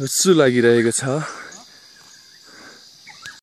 हुस्सु लागिरहेको छ।